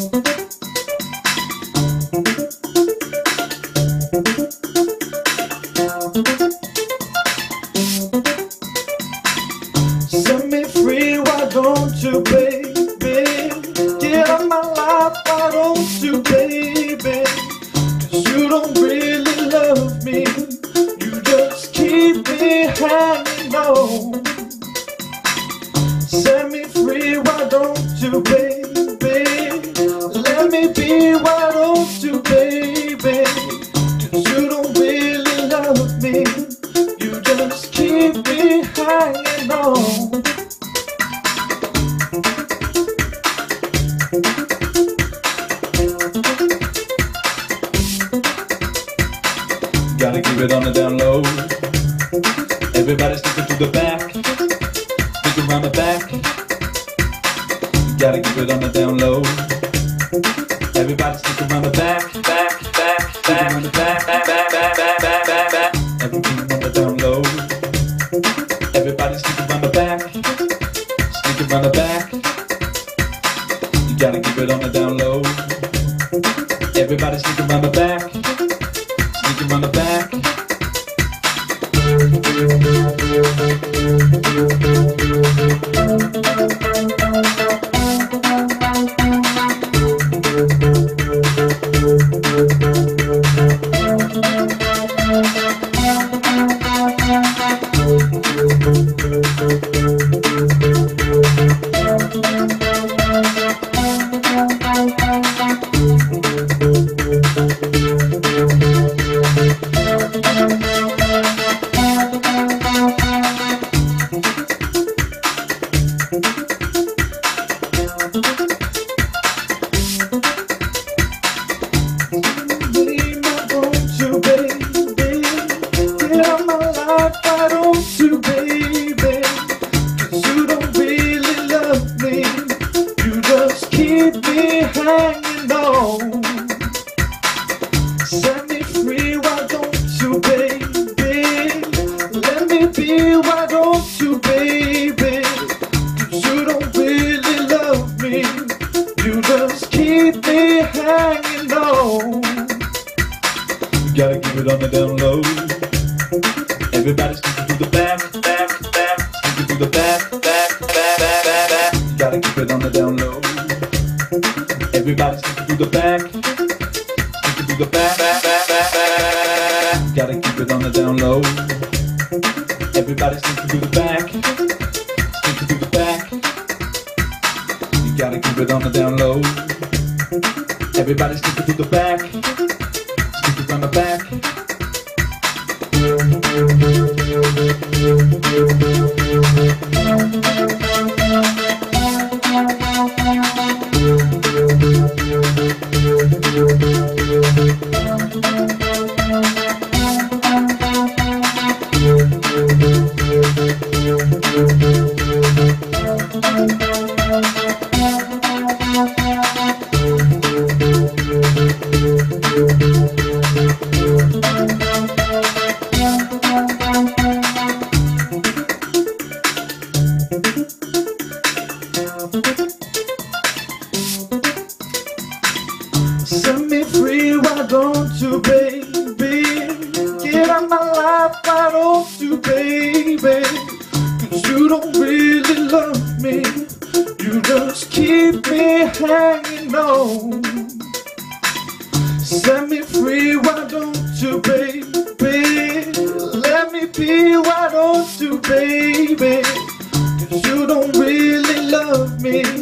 Set me free, why don't you, baby? Get out my life, why don't you, baby? Cause you don't really love me, you just keep me hanging on. Set me free, why don't you, baby? On. Gotta keep it on the down low. Everybody sticking to the back. Stick around the back. Gotta keep it on the down. Everybody stick around the back, back, back, back, back, back, back, back, back, back. Everything on the down. It on the down low. Everybody stick around the back. Stick around the back. Leave keep me hanging on. Set me free, why don't you, baby? Let me be, why don't you, baby? You don't really love me. You just keep me hanging on. You gotta keep it on the down low. Everybody sticking the back, sticking to the back, back, back, back. Gotta keep it on the down low. Everybody sticking to the back, sticking to the back. You gotta keep it on the down low. Everybody sticking to the back. Stick it on the back. don't you, baby. Get out my life, don't you, baby. Cause you don't really love me. You just keep me hanging on. Set me free, why don't you, baby? Let me be, why don't you, baby? Cause you don't really love me.